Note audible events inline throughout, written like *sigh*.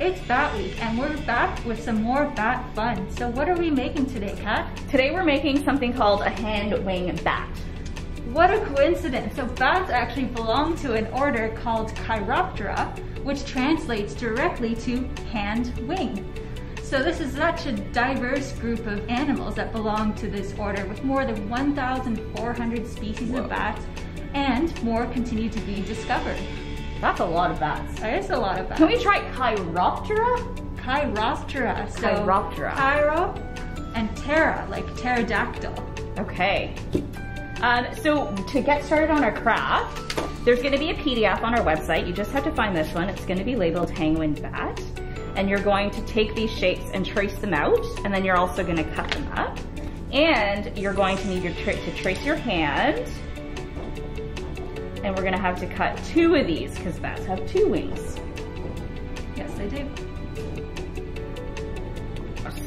It's Bat Week and we're back with some more bat fun. So what are we making today, Kat? Today we're making something called a hand wing bat. What a coincidence. So bats actually belong to an order called Chiroptera, which translates directly to hand wing. So this is such a diverse group of animals that belong to this order with more than 1,400 species Whoa. of bats and more continue to be discovered. That's a lot of bats. That is a lot of bats. Can we try Chiroptera? Chiroptera. So Chiroptera. Chiro and ptera, like pterodactyl. Okay. Um, so to get started on our craft, there's gonna be a PDF on our website. You just have to find this one. It's gonna be labeled Hand Wing Bat. And you're going to take these shapes and trace them out, and then you're also gonna cut them up. And you're going to need your to trace your hand, and we're gonna have to cut two of these because bats have two wings. Yes, they do.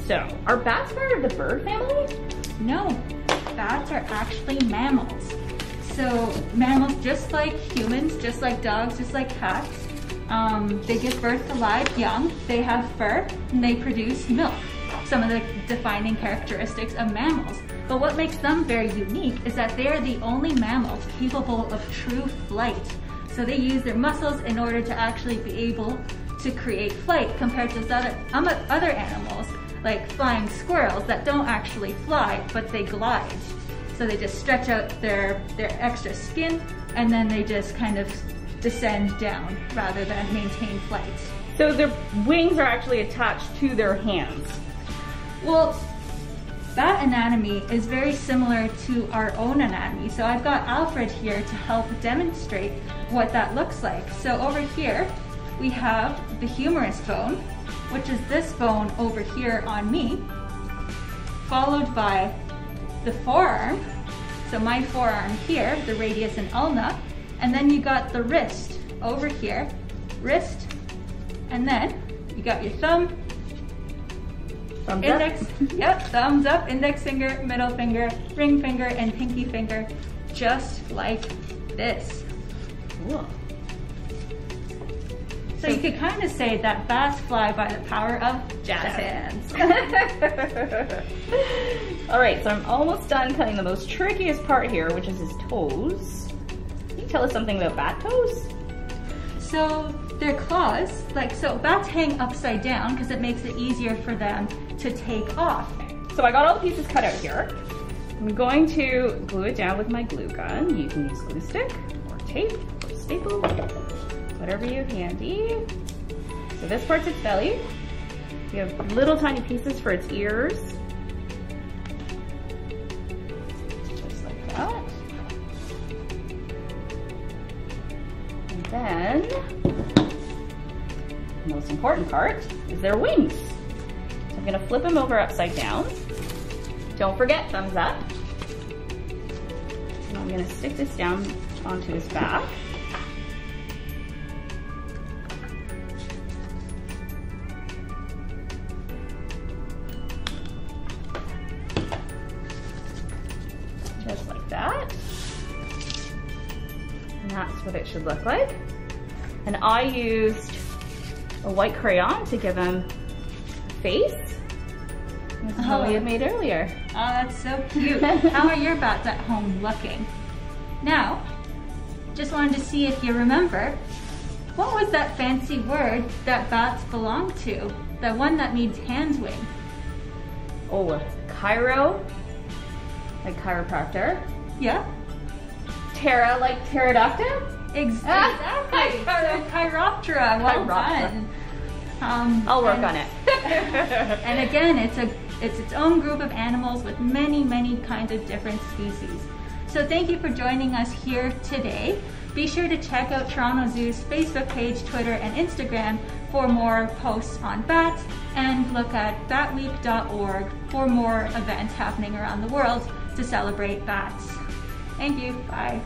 So, are bats part of the bird family? No, bats are actually mammals. So mammals, just like humans, just like dogs, just like cats, um, they give birth to live young, they have fur, and they produce milk. Some of the defining characteristics of mammals. But what makes them very unique is that they are the only mammals capable of true flight. So they use their muscles in order to actually be able to create flight compared to other, um, other animals like flying squirrels that don't actually fly, but they glide. So they just stretch out their, their extra skin and then they just kind of descend down rather than maintain flight. So their wings are actually attached to their hands. Well, that anatomy is very similar to our own anatomy. So I've got Alfred here to help demonstrate what that looks like. So over here, we have the humerus bone, which is this bone over here on me, followed by the forearm. So my forearm here, the radius and ulna, and then you got the wrist over here, wrist, and then you got your thumb, Thumbs index, up. yep, thumbs up, index finger, middle finger, ring finger, and pinky finger, just like this. Cool. So you could kind of say that bats fly by the power of jazz hands. *laughs* All right, so I'm almost done cutting the most trickiest part here, which is his toes. Can you tell us something about bat toes? So their claws, like so bats hang upside down because it makes it easier for them to take off. So I got all the pieces cut out here. I'm going to glue it down with my glue gun. You can use glue stick or tape or staple, whatever you handy. So this part's its belly. You have little tiny pieces for its ears. Just like that. And then, the most important part is their wings. So I'm gonna flip them over upside down. Don't forget, thumbs up. And I'm gonna stick this down onto his back. Just like that. And that's what it should look like. And I used a white crayon to give him face. This is oh. what we had uh-huh. made earlier. Oh, that's so cute. *laughs* How are your bats at home looking? Now, just wanted to see if you remember, what was that fancy word that bats belong to? The one that means hand wing. Oh, chiro, like chiropractor. Yeah. Ptera, like pterodactyl? Exactly. *laughs* so chiroptera, well chiroptera. done. Um, I'll work and, on it. *laughs* and again, it's a it's its own group of animals with many, many kinds of different species. So thank you for joining us here today. Be sure to check out Toronto Zoo's Facebook page, Twitter, and Instagram for more posts on bats and look at batweek.org for more events happening around the world to celebrate bats. Thank you. Bye.